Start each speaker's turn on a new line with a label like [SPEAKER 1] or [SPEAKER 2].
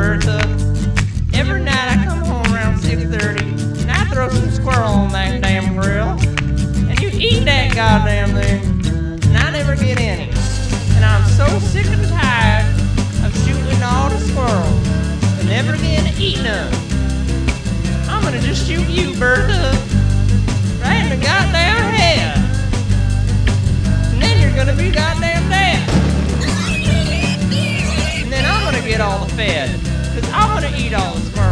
[SPEAKER 1] Bertha. Every night I come home around 6.30 and I throw some squirrel on that damn grill. And you eat that goddamn thing. And I never get any. And I'm so sick and tired of shooting all the squirrels and never getting to eat none. I'm gonna just shoot you, Bertha. Right in the goddamn head. And then you're gonna be goddamn dead. And then I'm gonna get all the fed gonna eat all his birds.